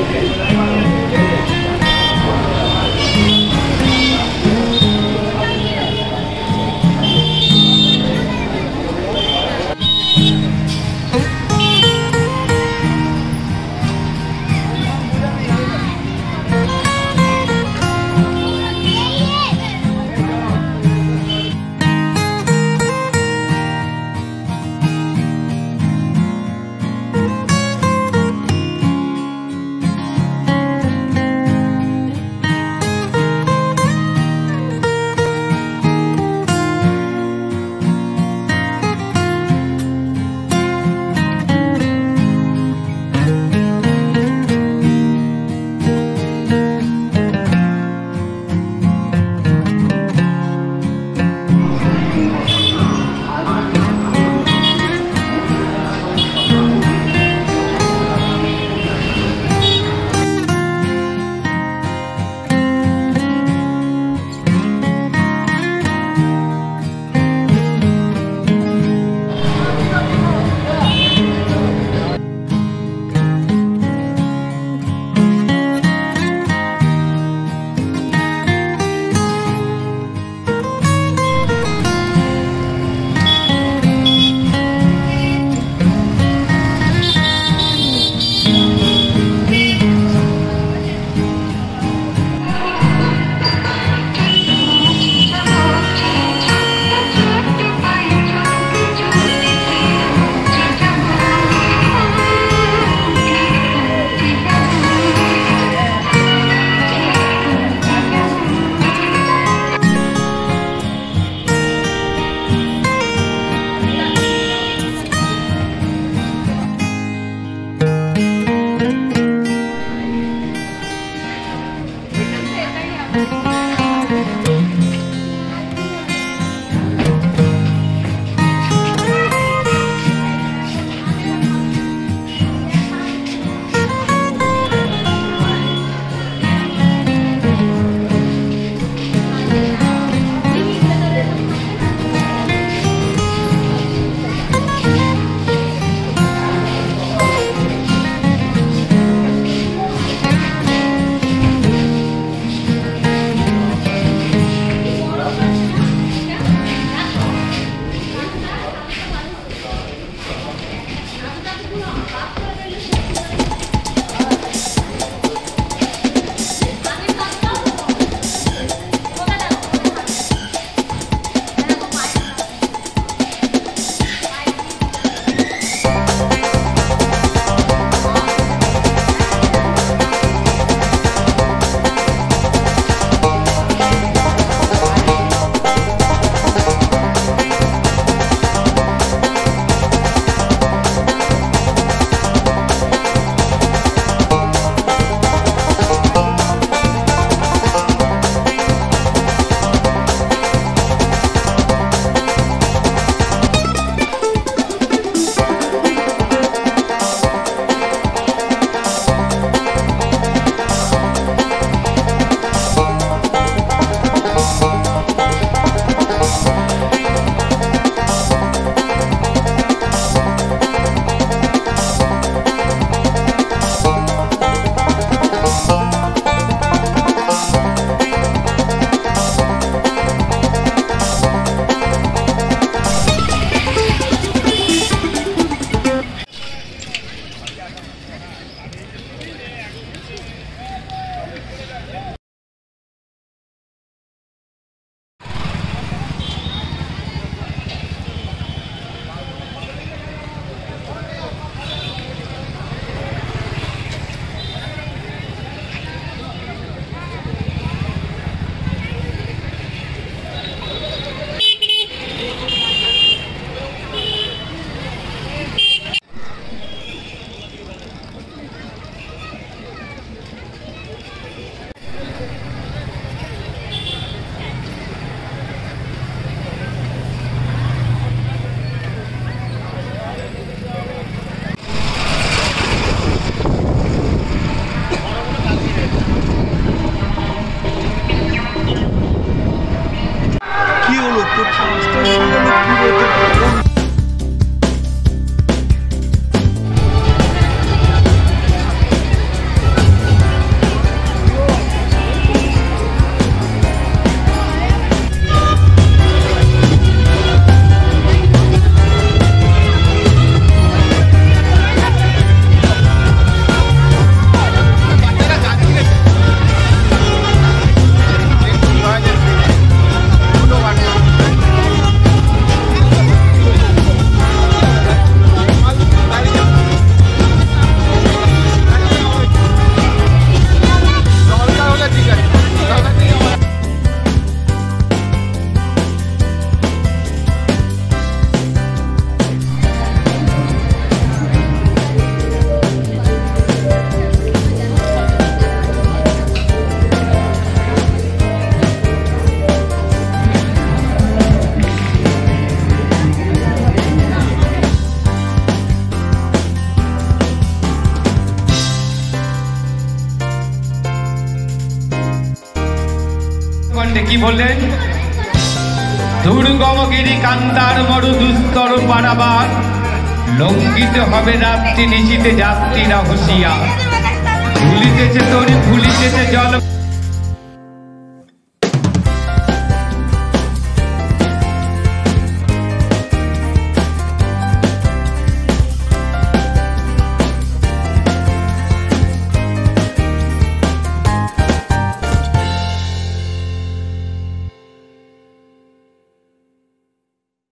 Música কি বললেন দুর্গমগিরি কান্তার মরু দুস্তর পারাবার। লঙ্ঘিত হবে রাত্রি নিশিতে যাত্রীরা হুঁশিয়া ভুলিতেছে তোর, ভুলিতেছে জল।